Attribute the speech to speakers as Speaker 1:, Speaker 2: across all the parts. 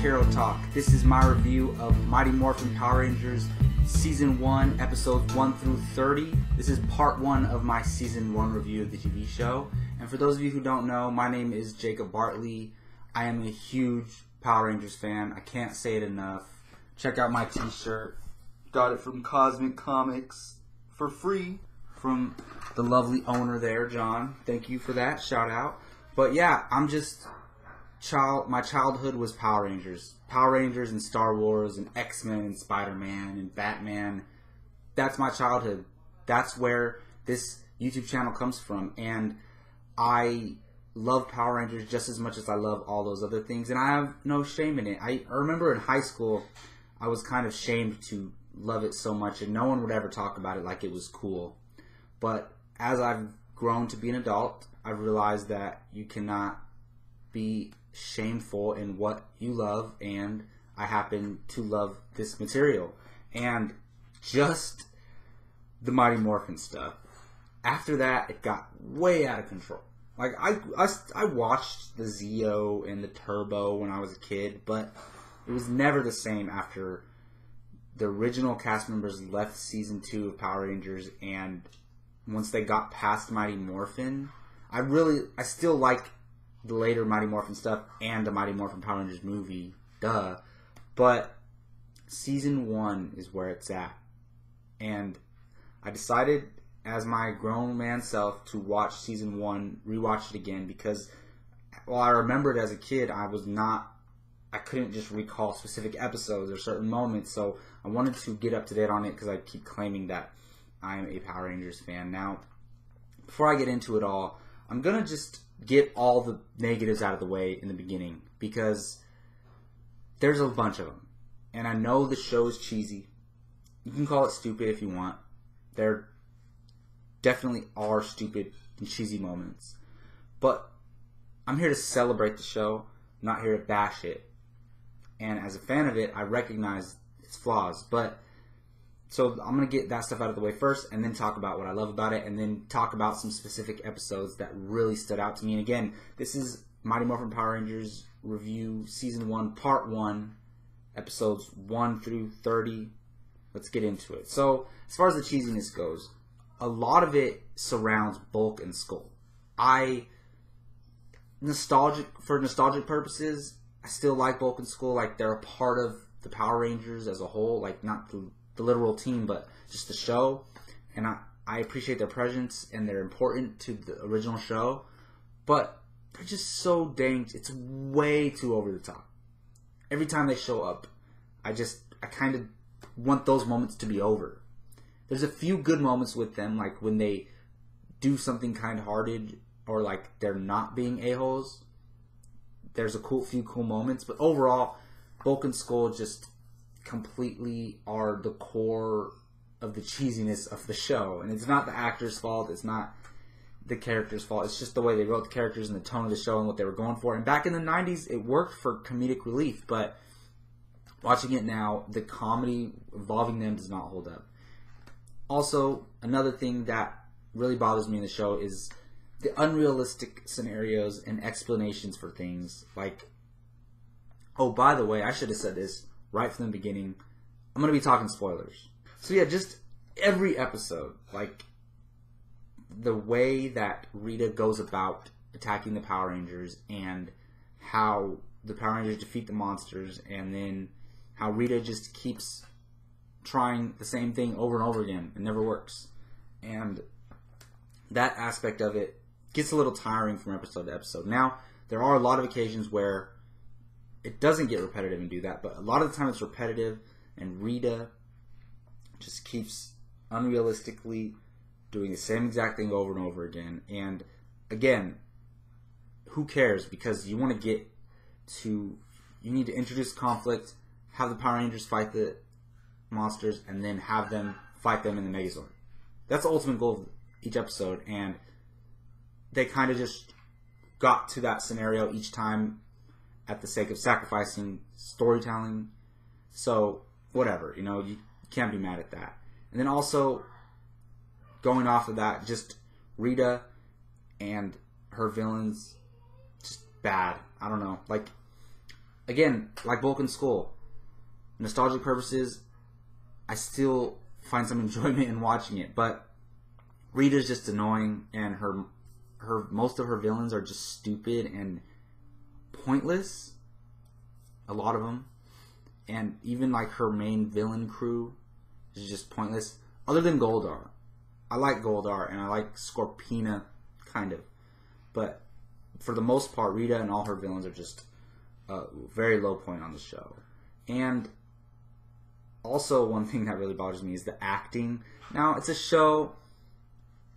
Speaker 1: Hero Talk. This is my review of Mighty Morphin Power Rangers Season 1, Episodes 1 through 30. This is part 1 of my Season 1 review of the TV show. And for those of you who don't know, my name is Jacob Bartley. I am a huge Power Rangers fan. I can't say it enough. Check out my t shirt. Got it from Cosmic Comics for free from the lovely owner there, John. Thank you for that. Shout out. But yeah, I'm just child my childhood was Power Rangers. Power Rangers and Star Wars and X-Men and Spider-Man and Batman. That's my childhood. That's where this YouTube channel comes from and I love Power Rangers just as much as I love all those other things and I have no shame in it. I, I remember in high school I was kind of shamed to love it so much and no one would ever talk about it like it was cool. But as I've grown to be an adult, I've realized that you cannot be shameful in what you love, and I happen to love this material. And just the Mighty Morphin stuff. After that, it got way out of control. Like I, I, I watched the Zeo and the Turbo when I was a kid, but it was never the same after the original cast members left season two of Power Rangers, and once they got past Mighty Morphin, I really, I still like the later Mighty Morphin stuff and the Mighty Morphin Power Rangers movie, duh. But season one is where it's at. And I decided as my grown man self to watch season one, rewatch it again because while I remembered as a kid, I was not, I couldn't just recall specific episodes or certain moments. So I wanted to get up to date on it because I keep claiming that I'm a Power Rangers fan. Now, before I get into it all, I'm gonna just get all the negatives out of the way in the beginning because there's a bunch of them. And I know the show's cheesy. You can call it stupid if you want. There definitely are stupid and cheesy moments. But I'm here to celebrate the show, not here to bash it. And as a fan of it, I recognize its flaws. But so I'm gonna get that stuff out of the way first, and then talk about what I love about it, and then talk about some specific episodes that really stood out to me. And again, this is Mighty Morphin Power Rangers review season one, part one, episodes one through thirty. Let's get into it. So as far as the cheesiness goes, a lot of it surrounds Bulk and Skull. I nostalgic for nostalgic purposes. I still like Bulk and Skull. Like they're a part of the Power Rangers as a whole. Like not the the literal team, but just the show. And I, I appreciate their presence and they're important to the original show, but they're just so dang. It's way too over the top. Every time they show up, I just I kind of want those moments to be over. There's a few good moments with them, like when they do something kind-hearted or like they're not being a holes. There's a cool few cool moments, but overall, Bulk and Skull just completely are the core of the cheesiness of the show. And it's not the actor's fault. It's not the character's fault. It's just the way they wrote the characters and the tone of the show and what they were going for. And back in the 90s, it worked for comedic relief. But watching it now, the comedy involving them does not hold up. Also, another thing that really bothers me in the show is the unrealistic scenarios and explanations for things. Like, oh, by the way, I should have said this right from the beginning. I'm going to be talking spoilers. So yeah, just every episode, like the way that Rita goes about attacking the Power Rangers and how the Power Rangers defeat the monsters and then how Rita just keeps trying the same thing over and over again and never works. And that aspect of it gets a little tiring from episode to episode. Now, there are a lot of occasions where it doesn't get repetitive and do that, but a lot of the time it's repetitive, and Rita just keeps unrealistically doing the same exact thing over and over again. And again, who cares? Because you want to get to, you need to introduce conflict, have the Power Rangers fight the monsters, and then have them fight them in the Megazord. That's the ultimate goal of each episode, and they kind of just got to that scenario each time at the sake of sacrificing storytelling. So whatever, you know, you can't be mad at that. And then also going off of that, just Rita and her villains just bad. I don't know. Like again, like and Skull, nostalgic purposes, I still find some enjoyment in watching it. But Rita's just annoying, and her her most of her villains are just stupid and pointless. A lot of them, and even like her main villain crew is just pointless. Other than Goldar, I like Goldar and I like Scorpina, kind of, but for the most part, Rita and all her villains are just a very low point on the show. And also, one thing that really bothers me is the acting. Now, it's a show.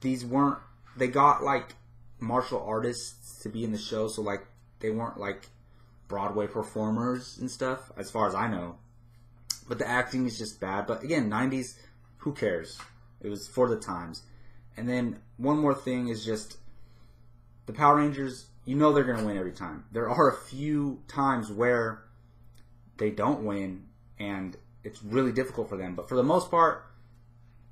Speaker 1: These weren't. They got like martial artists to be in the show, so like they weren't like Broadway performers and stuff, as far as I know. But the acting is just bad. But again, 90s, who cares? It was for the times. And then one more thing is just the Power Rangers, you know they're going to win every time. There are a few times where they don't win and it's really difficult for them. But for the most part,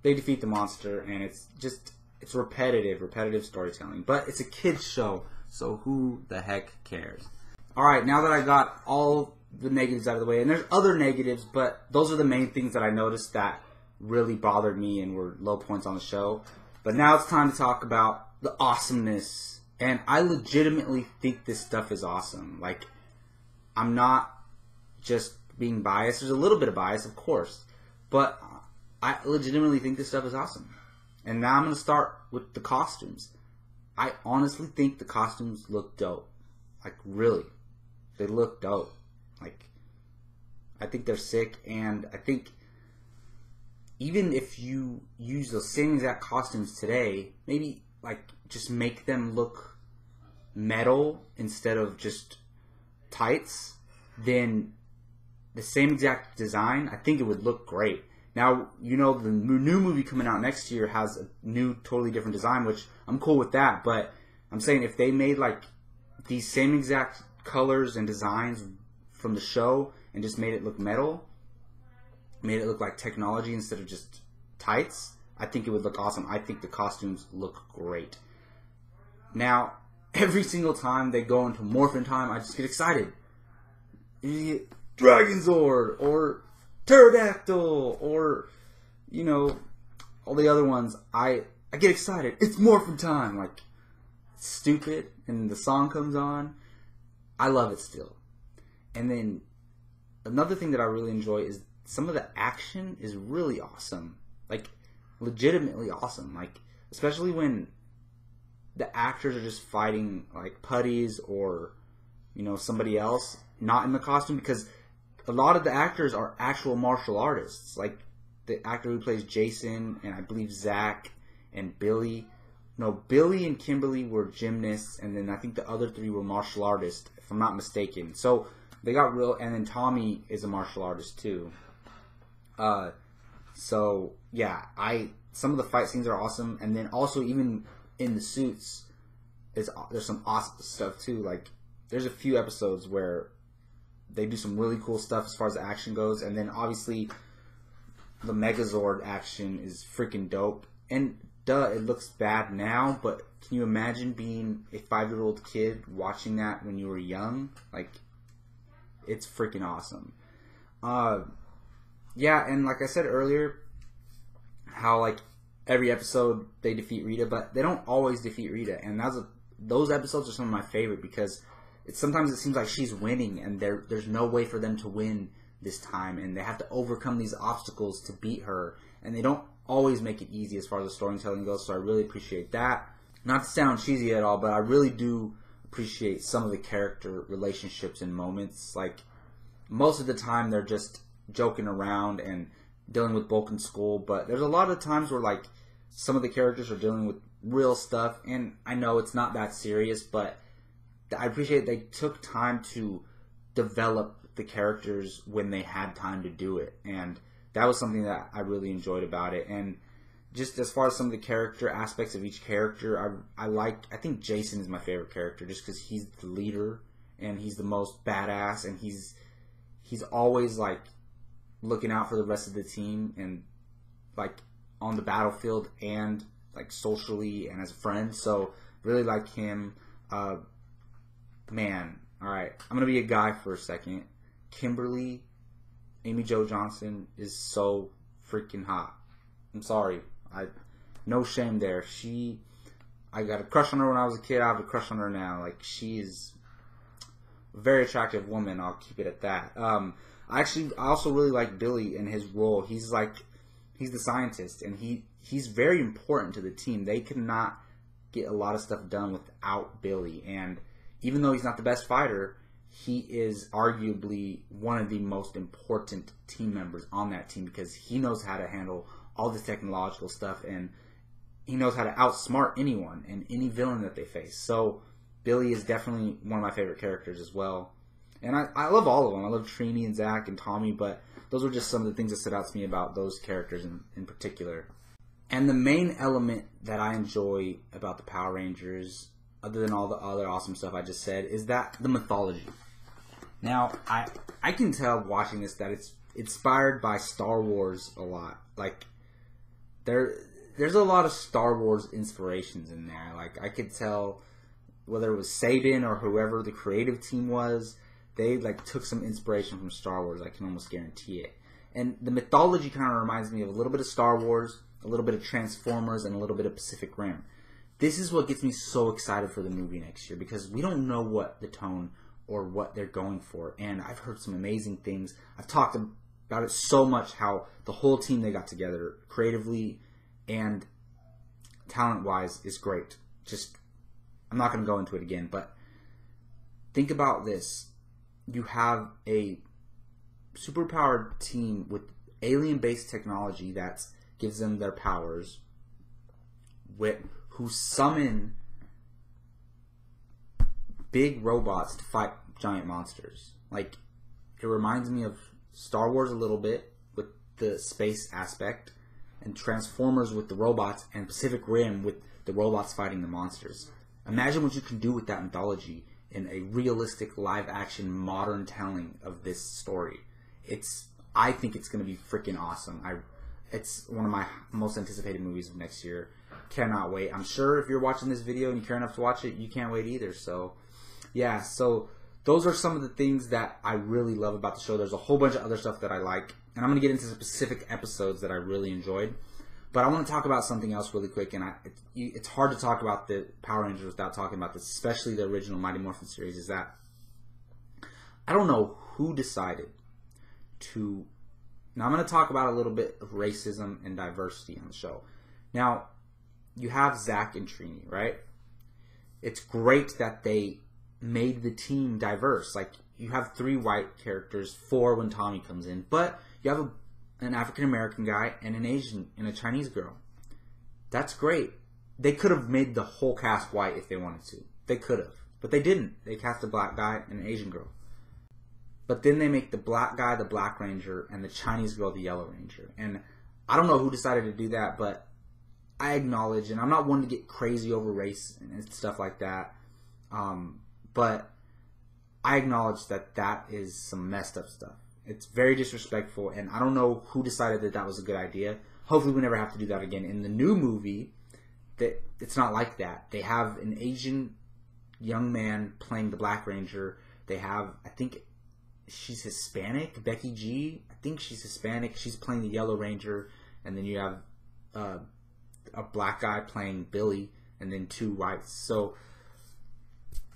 Speaker 1: they defeat the monster and it's just it's repetitive, repetitive storytelling. But it's a kids show, so who the heck cares? All right, now that I got all the negatives out of the way, and there's other negatives, but those are the main things that I noticed that really bothered me and were low points on the show. But now it's time to talk about the awesomeness. And I legitimately think this stuff is awesome. Like, I'm not just being biased. There's a little bit of bias, of course. But I legitimately think this stuff is awesome. And now I'm going to start with the costumes. I honestly think the costumes look dope. Like, really. They look dope. Like, I think they're sick. And I think even if you use those same exact costumes today, maybe like just make them look metal instead of just tights, then the same exact design, I think it would look great. Now, you know, the new movie coming out next year has a new, totally different design, which I'm cool with that. But I'm saying if they made like these same exact colors and designs from the show and just made it look metal, made it look like technology instead of just tights, I think it would look awesome. I think the costumes look great. Now, every single time they go into Morphin Time, I just get excited. Dragon Zord or Pterodactyl or you know all the other ones. I I get excited. It's Morphin Time. Like stupid, and the song comes on. I love it still. And then another thing that I really enjoy is some of the action is really awesome. Like legitimately awesome. Like especially when the actors are just fighting like putties or you know somebody else not in the costume because a lot of the actors are actual martial artists. Like the actor who plays Jason and I believe Zach and Billy. No, Billy and Kimberly were gymnasts, and then I think the other three were martial artists, if I'm not mistaken. So they got real, and then Tommy is a martial artist too. Uh, so yeah, I some of the fight scenes are awesome, and then also even in the suits, is there's some awesome stuff too. Like there's a few episodes where they do some really cool stuff as far as action goes, and then obviously the Megazord action is freaking dope. And duh, it looks bad now, but can you imagine being a five year old kid watching that when you were young? Like, it's freaking awesome. Uh, yeah, and like I said earlier, how like every episode they defeat Rita, but they don't always defeat Rita, and that's a, those episodes are some of my favorite because it sometimes it seems like she's winning, and there there's no way for them to win this time, and they have to overcome these obstacles to beat her, and they don't always make it easy as far as the storytelling goes. So I really appreciate that. Not to sound cheesy at all, but I really do appreciate some of the character relationships and moments. Like most of the time, they're just joking around and dealing with Bulk and Skull, but there's a lot of times where like some of the characters are dealing with real stuff, and I know it's not that serious, but I appreciate they took time to develop the characters when they had time to do it, and that was something that I really enjoyed about it. And just as far as some of the character aspects of each character, I I like I think Jason is my favorite character just because he's the leader and he's the most badass and he's he's always like looking out for the rest of the team and like on the battlefield and like socially and as a friend. So really like him. Uh, man, all right, I'm gonna be a guy for a second. Kimberly, Amy Jo Johnson is so freaking hot. I'm sorry. I no shame there. She I got a crush on her when I was a kid. I have a crush on her now. Like she is a very attractive woman. I'll keep it at that. Um, I actually I also really like Billy in his role. He's like he's the scientist and he he's very important to the team. They cannot get a lot of stuff done without Billy. And even though he's not the best fighter, he is arguably one of the most important team members on that team because he knows how to handle all the technological stuff and he knows how to outsmart anyone and any villain that they face. So Billy is definitely one of my favorite characters as well. And I, I love all of them. I love Trini and Zach and Tommy, but those were just some of the things that stood out to me about those characters in, in particular. And the main element that I enjoy about the Power Rangers, other than all the other awesome stuff I just said, is that the mythology. Now, I I can tell watching this that it's inspired by Star Wars a lot. Like there there's a lot of Star Wars inspirations in there. Like I could tell whether it was Saban or whoever the creative team was, they like took some inspiration from Star Wars. I can almost guarantee it. And the mythology kind of reminds me of a little bit of Star Wars, a little bit of Transformers, and a little bit of Pacific Rim. This is what gets me so excited for the movie next year because we don't know what the tone or what they're going for. And I've heard some amazing things. I've talked about it so much how the whole team they got together creatively and talent wise is great. Just I'm not going to go into it again, but think about this. You have a superpowered team with alien based technology that gives them their powers with who summon big robots to fight giant monsters. Like it reminds me of Star Wars a little bit with the space aspect and Transformers with the robots and Pacific Rim with the robots fighting the monsters. Imagine what you can do with that mythology in a realistic live action modern telling of this story. It's I think it's going to be freaking awesome. I it's one of my most anticipated movies of next year. Cannot wait. I'm sure if you're watching this video and you care enough to watch it, you can't wait either. So, yeah, so those are some of the things that I really love about the show. There's a whole bunch of other stuff that I like, and I'm going to get into specific episodes that I really enjoyed. But I want to talk about something else really quick, and I, it, it's hard to talk about the Power Rangers without talking about this, especially the original Mighty Morphin series. Is that I don't know who decided to. Now I'm going to talk about a little bit of racism and diversity on the show. Now you have Zach and Trini, right? It's great that they made the team diverse. Like you have three white characters, four when Tommy comes in, but you have a an African American guy and an Asian and a Chinese girl. That's great. They could have made the whole cast white if they wanted to. They could have. But they didn't. They cast a black guy and an Asian girl. But then they make the black guy the Black Ranger and the Chinese girl the Yellow Ranger. And I don't know who decided to do that, but I acknowledge, and I'm not one to get crazy over race and stuff like that. Um, but I acknowledge that that is some messed up stuff. It's very disrespectful, and I don't know who decided that that was a good idea. Hopefully, we never have to do that again. In the new movie, that it's not like that. They have an Asian young man playing the Black Ranger. They have, I think, she's Hispanic, Becky G. I think she's Hispanic. She's playing the Yellow Ranger, and then you have uh, a black guy playing Billy, and then two whites. So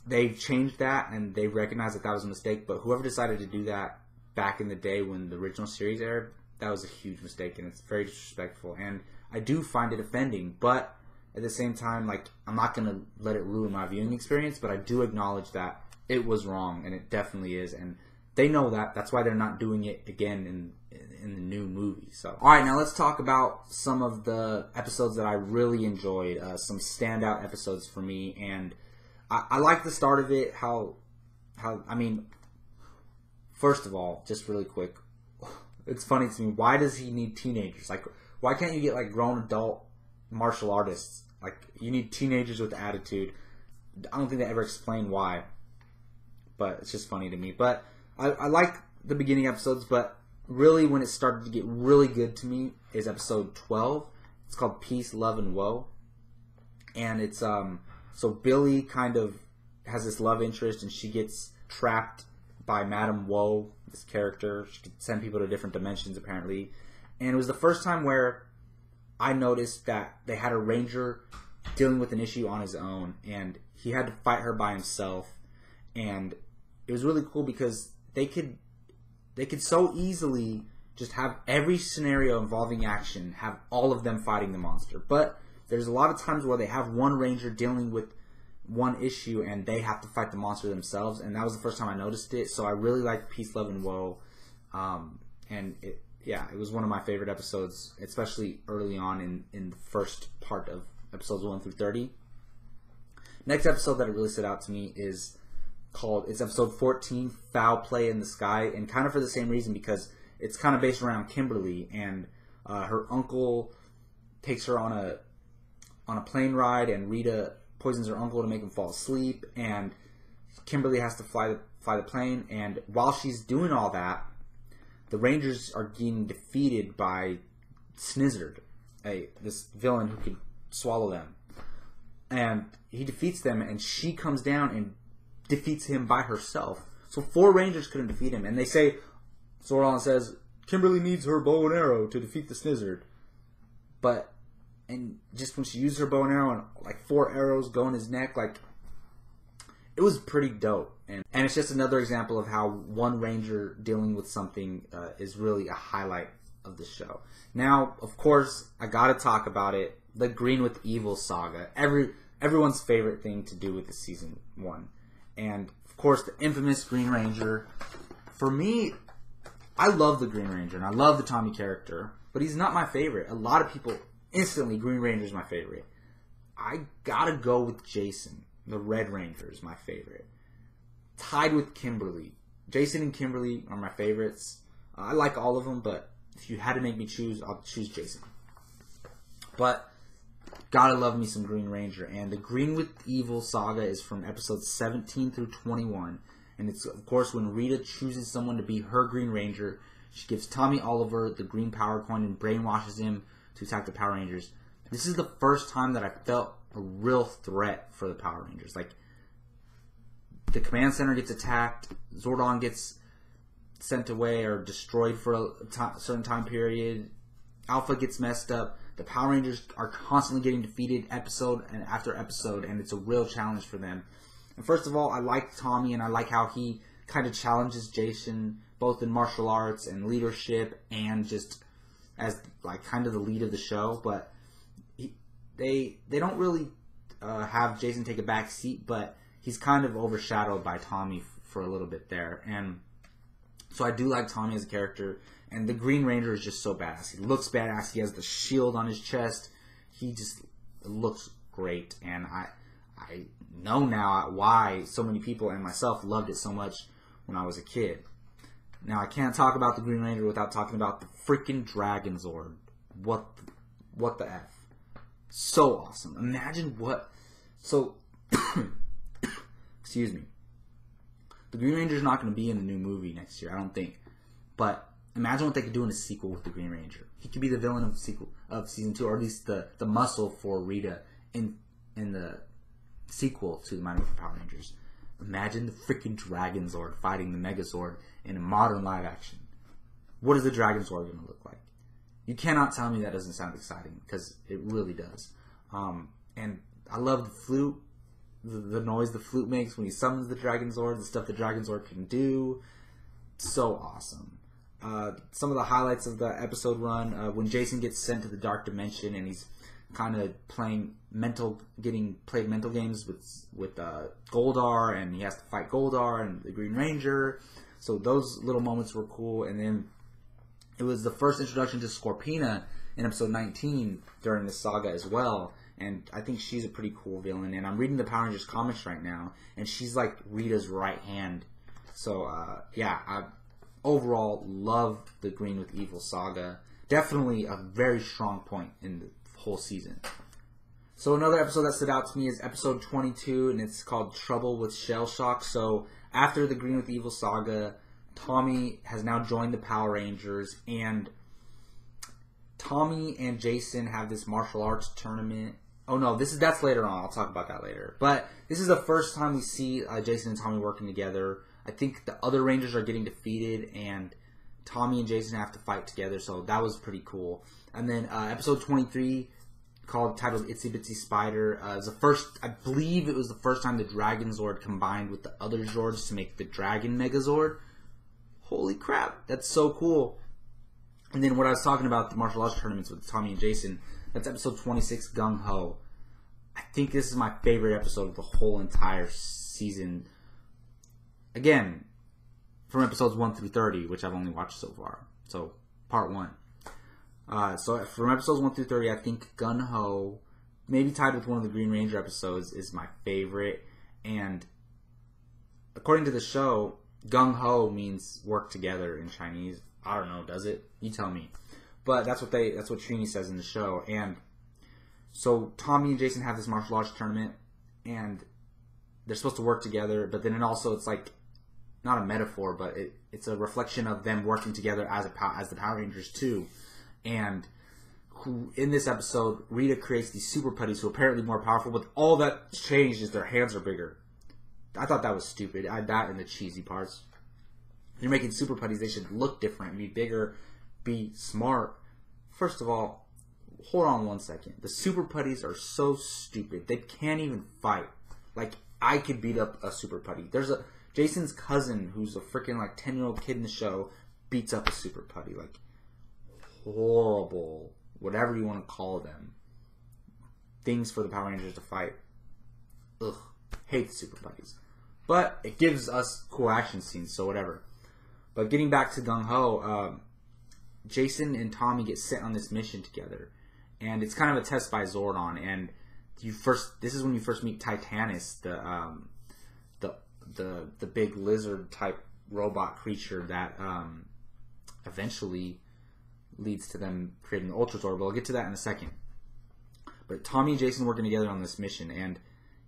Speaker 1: they changed that, and they recognized that that was a mistake. But whoever decided to do that back in the day when the original series aired, that was a huge mistake and it's very disrespectful. And I do find it offending, but at the same time, like I'm not gonna let it ruin my viewing experience, but I do acknowledge that it was wrong and it definitely is, and they know that. That's why they're not doing it again in in the new movie. So, all right, now let's talk about some of the episodes that I really enjoyed. Uh, some standout episodes for me, and I, I like the start of it. How how I mean, First of all, just really quick, it's funny to me. Why does he need teenagers? Like, why can't you get like grown adult martial artists? Like, you need teenagers with attitude. I don't think they ever explain why, but it's just funny to me. But I, I like the beginning episodes, but really when it started to get really good to me is episode 12. It's called Peace, Love, and Woe. And it's, um, so Billy kind of has this love interest and she gets trapped by Madame Woe this character. She could send people to different dimensions apparently, and it was the first time where I noticed that they had a ranger dealing with an issue on his own, and he had to fight her by himself, and it was really cool because they could they could so easily just have every scenario involving action have all of them fighting the monster, but there's a lot of times where they have one ranger dealing with one issue and they have to fight the monster themselves, and that was the first time I noticed it. So I really liked Peace, Love, and Woe, um, and it, yeah, it was one of my favorite episodes, especially early on in in the first part of episodes one through thirty. Next episode that really stood out to me is called it's episode 14 foul play in the sky and kind of for the same reason because it's kind of based around kimberly and uh, her uncle takes her on a on a plane ride and rita poisons her uncle to make him fall asleep and kimberly has to fly the fly the plane and while she's doing all that the rangers are getting defeated by snizzard a this villain who could swallow them. And he defeats them and she comes down and defeats him by herself. So four Rangers couldn't defeat him, and they say Zordon says Kimberly needs her bow and arrow to defeat the Snizzard, but and just when she used her bow and arrow and like four arrows go in his neck, like it was pretty dope. And and it's just another example of how one Ranger dealing with something uh, is really a highlight of the show. Now, of course, I got to talk about it. The Green with Evil saga. Every everyone's favorite thing to do with the season one and of course the infamous Green Ranger. For me, I love the Green Ranger and I love the Tommy character, but he's not my favorite. A lot of people instantly Green Ranger is my favorite. I gotta go with Jason. The Red Ranger is my favorite. Tied with Kimberly. Jason and Kimberly are my favorites. I like all of them, but if you had to make me choose, I'll choose Jason. But Gotta love me some Green Ranger. And the Green with Evil saga is from episodes 17 through 21. And it's, of course, when Rita chooses someone to be her Green Ranger, she gives Tommy Oliver the green power coin and brainwashes him to attack the Power Rangers. This is the first time that I felt a real threat for the Power Rangers. Like, the command center gets attacked, Zordon gets sent away or destroyed for a t- certain time period, Alpha gets messed up the Power Rangers are constantly getting defeated episode and after episode, and it's a real challenge for them. And first of all, I like Tommy, and I like how he kind of challenges Jason both in martial arts and leadership, and just as like kind of the lead of the show. But he, they they don't really uh, have Jason take a back seat, but he's kind of overshadowed by Tommy f- for a little bit there, and so I do like Tommy as a character. And the Green Ranger is just so badass. He looks badass. He has the shield on his chest. He just looks great. And I I know now why so many people and myself loved it so much when I was a kid. Now I can't talk about the Green Ranger without talking about the freaking Dragon Zord. What the, what the f? So awesome. Imagine what so excuse me. The Green Ranger's not going to be in the new movie next year, I don't think. But imagine what they could do in a sequel with the Green Ranger. He could be the villain of sequel of season two, or at least the, the muscle for Rita in in the sequel to the Mighty Power Rangers. Imagine the freaking Dragon Zord fighting the Megazord in a modern live action. What is the Dragon Zord going to look like? You cannot tell me that doesn't sound exciting because it really does. Um, and I love the flute, the, the, noise the flute makes when he summons the Dragon Zord, the stuff the Dragon Zord can do. So awesome. Uh, some of the highlights of the episode run uh, when Jason gets sent to the dark dimension and he's kind of playing mental, getting played mental games with with uh, Goldar and he has to fight Goldar and the Green Ranger. So those little moments were cool. And then it was the first introduction to Scorpina in episode 19 during this saga as well. And I think she's a pretty cool villain. And I'm reading the Power Rangers comics right now, and she's like Rita's right hand. So uh, yeah, I overall love the Green with Evil saga. Definitely a very strong point in the whole season. So another episode that stood out to me is episode 22, and it's called Trouble with Shell Shock. So after the Green with Evil saga, Tommy has now joined the Power Rangers, and Tommy and Jason have this martial arts tournament. Oh no, this is that's later on. I'll talk about that later. But this is the first time we see uh, Jason and Tommy working together. I think the other Rangers are getting defeated, and Tommy and Jason have to fight together. So that was pretty cool. And then uh, episode 23 called titled Itsy Bitsy Spider. Uh, was the first, I believe it was the first time the Dragon Zord combined with the other Zords to make the Dragon Megazord. Holy crap, that's so cool. And then what I was talking about the martial arts tournaments with Tommy and Jason, that's episode 26, Gung Ho. I think this is my favorite episode of the whole entire season. Again, from episodes 1 through 30, which I've only watched so far. So, part 1. Uh, so from episodes 1 through 30, I think Gung Ho, maybe tied with one of the Green Ranger episodes, is my favorite. And according to the show, Gung Ho means work together in Chinese. I don't know, does it? You tell me. But that's what they that's what Trini says in the show. And so Tommy and Jason have this martial arts tournament and they're supposed to work together, but then it also it's like not a metaphor, but it, it's a reflection of them working together as a as the Power Rangers too and who in this episode Rita creates these super putties who are apparently more powerful, but all that changed is their hands are bigger. I thought that was stupid. I that in the cheesy parts. You're making super putties, they should look different, be bigger, be smart. First of all, hold on one second. The super putties are so stupid. They can't even fight. Like I could beat up a super putty. There's a Jason's cousin who's a freaking like ten year old kid in the show beats up a super putty. Like horrible, whatever you want to call them, things for the Power Rangers to fight. Ugh, hate the Super putties. But it gives us cool action scenes, so whatever. But getting back to Gung Ho, um, Jason and Tommy get sent on this mission together, and it's kind of a test by Zordon. And you first, this is when you first meet Titanus, the um, the the big lizard type robot creature that um, eventually leads to them creating the Ultra Zord. But I'll get to that in a second. But Tommy and Jason working together on this mission, and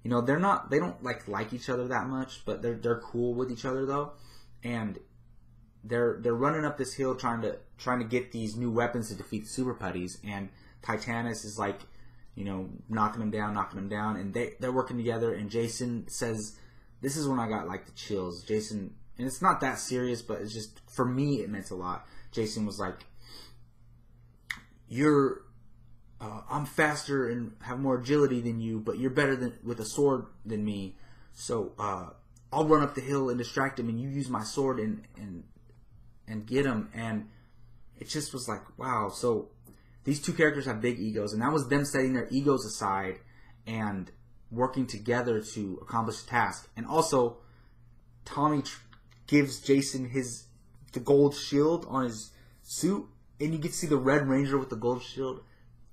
Speaker 1: you know they're not they don't like like each other that much, but they're they're cool with each other though, and they're they're running up this hill trying to trying to get these new weapons to defeat the Super Putties, and Titanus is like you know knocking them down, knocking them down, and they they're working together. And Jason says, "This is when I got like the chills." Jason, and it's not that serious, but it's just for me it meant a lot. Jason was like, you're uh, I'm faster and have more agility than you, but you're better than with a sword than me. So uh, I'll run up the hill and distract him, and you use my sword and and and get him. And it just was like, wow. So these two characters have big egos, and that was them setting their egos aside and working together to accomplish the task. And also, Tommy tr- gives Jason his the gold shield on his suit and you get to see the Red Ranger with the gold shield.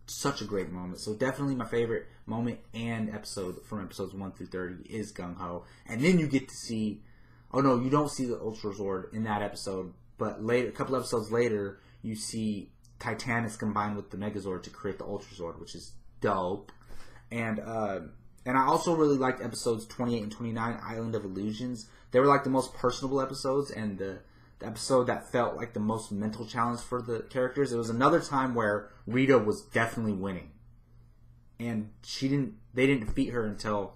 Speaker 1: Such a great moment. So definitely my favorite moment and episode from episodes one through thirty is Gung Ho, and then you get to see. Oh no, you don't see the Ultra Zord in that episode, but later, a couple episodes later, you see Titanus combined with the Megazord to create the Ultra Zord, which is dope. And uh, and I also really liked episodes twenty eight and twenty nine, Island of Illusions. They were like the most personable episodes, and the the episode that felt like the most mental challenge for the characters. It was another time where Rita was definitely winning, and she didn't. They didn't defeat her until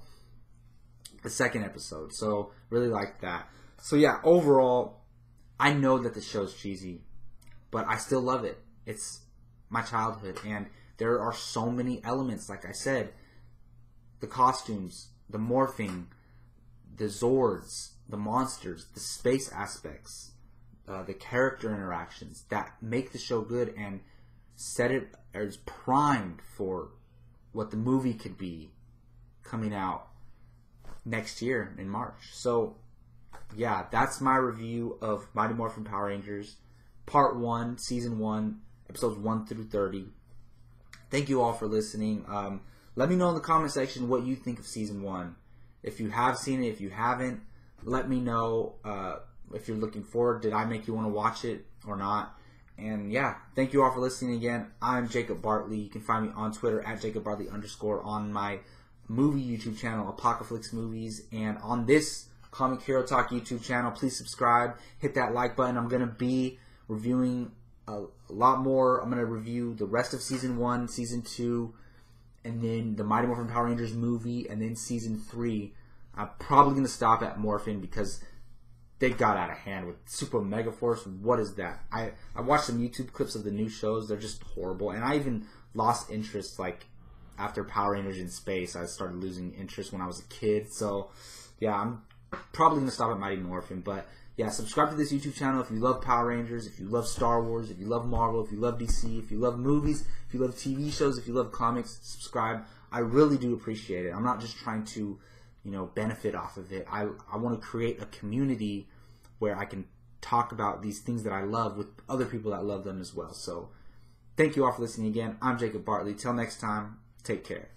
Speaker 1: the second episode. So really liked that. So yeah, overall, I know that the show's cheesy, but I still love it. It's my childhood, and there are so many elements. Like I said, the costumes, the morphing, the Zords, the monsters, the space aspects, uh, the character interactions that make the show good and set it as primed for what the movie could be coming out next year in March. So, yeah, that's my review of Mighty Morphin Power Rangers, Part 1, Season 1, Episodes 1 through 30. Thank you all for listening. Um, let me know in the comment section what you think of Season 1. If you have seen it, if you haven't, let me know. Uh, if you're looking forward. Did I make you want to watch it or not? And yeah, thank you all for listening again. I'm Jacob Bartley. You can find me on Twitter at Jacob Bartley underscore on my movie YouTube channel, Apocalypse Movies, and on this Comic Hero Talk YouTube channel. Please subscribe, hit that like button. I'm gonna be reviewing a, a lot more. I'm gonna review the rest of season one, season two, and then the Mighty Morphin Power Rangers movie, and then season three. I'm probably gonna stop at Morphin because they got out of hand with Super Megaforce. What is that? I I watched some YouTube clips of the new shows. They're just horrible, and I even lost interest like after Power Rangers in Space. I started losing interest when I was a kid. So yeah, I'm probably gonna stop at Mighty Morphin, but yeah, subscribe to this YouTube channel if you love Power Rangers, if you love Star Wars, if you love Marvel, if you love DC, if you love movies, if you love TV shows, if you love comics, subscribe. I really do appreciate it. I'm not just trying to, you know, benefit off of it. I, I want to create a community where I can talk about these things that I love with other people that love them as well. So thank you all for listening again. I'm Jacob Bartley. Till next time, take care.